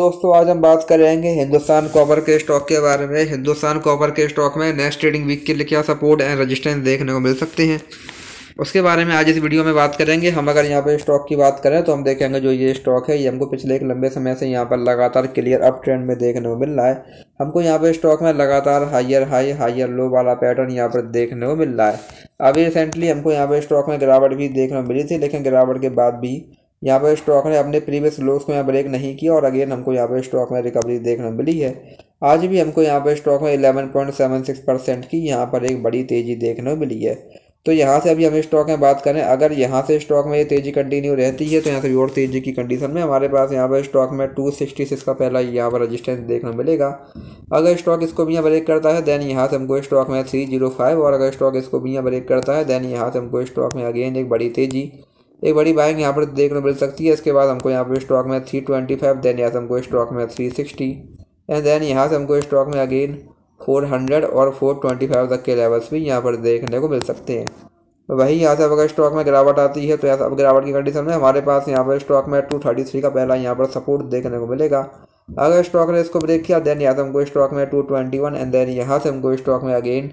दोस्तों, आज हम बात करेंगे हिंदुस्तान कॉपर के स्टॉक के बारे में। हिंदुस्तान कॉपर के स्टॉक में नेक्स्ट ट्रेडिंग वीक के लिए क्या सपोर्ट एंड रजिस्टेंस देखने को मिल सकते हैं। उसके बारे में आज इस वीडियो में बात करेंगे। हम अगर यहाँ पर स्टॉक की बात करें तो हम देखेंगे जो ये स्टॉक है, ये हमको पिछले एक लंबे समय से यहाँ पर लगातार क्लियर अप ट्रेंड में देखने को मिल रहा है। हमको यहाँ पर स्टॉक में लगातार हाइयर हाई हाइयर लो वाला पैटर्न यहाँ पर देखने को मिल रहा है। अभी रिसेंटली हमको यहाँ पर स्टॉक में गिरावट भी देखने को मिली थी, लेकिन गिरावट के बाद भी यहाँ पर स्टॉक ने अपने प्रीवियस लोस को यहाँ ब्रेक नहीं किया और अगेन हमको यहाँ पर स्टॉक में रिकवरी देखने मिली है। आज भी हमको यहाँ पर स्टॉक में 11.76 परसेंट की यहाँ पर एक बड़ी तेज़ी देखने मिली है। तो यहाँ से अभी हम स्टॉक में बात करें, अगर यहाँ से स्टॉक में ये तेज़ी कंटिन्यू रहती है तो यहाँ से और तेज़ी की कंडीशन में हमारे पास यहाँ पर स्टॉक में टू सिक्सटी सिक्स का पहला यहाँ पर रजिस्टेंस देखने मिलेगा। अगर स्टॉक इसको भी यहाँ ब्रेक करता है देन यहाँ से हमको स्टॉक में थ्री ज़ीरो फाइव और अगर स्टॉक इसको भी यहाँ ब्रेक करता है देन यहाँ से हमको स्टॉक में अगेन एक बड़ी तेज़ी एक बड़ी बाइंग यहाँ पर देखने मिल सकती है। इसके बाद हमको यहाँ पर स्टॉक में थ्री ट्वेंटी फाइव देन यहाँ से हमको स्टॉक में थ्री सिक्सटी एंड देन यहाँ से हमको स्टॉक में अगेन फोर हंड्रेड और फोर ट्वेंटी फाइव तक के लेवल्स भी यहाँ पर देखने को मिल सकते हैं। वही यहाँ से अगर स्टॉक में गिरावट आती है तो यहाँ अब गिरावट की कंडीशन में हमारे पास यहाँ पर स्टॉक में टू थर्टी थ्री का पहला यहाँ पर सपोर्ट देखने को मिलेगा। अगर स्टॉक ने इसको ब्रेक किया देन यहाँ से हमको स्टॉक में two twenty one and then यहाँ से हमको स्टॉक में अगेन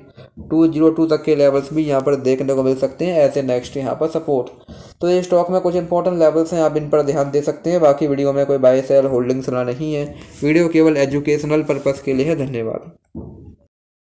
टू ज़ीरो टू तक के लेवल्स भी यहाँ पर देखने को मिल सकते हैं, ऐसे नेक्स्ट यहाँ पर सपोर्ट तो ये स्टॉक में कुछ इंपॉर्टेंट लेवल्स हैं, आप इन पर ध्यान दे सकते हैं, बाकी वीडियो में कोई बाय सेल होल्डिंग्स सलाह नहीं है. वीडियो केवल एजुकेशनल पर्पज़ के लिए है, धन्यवाद.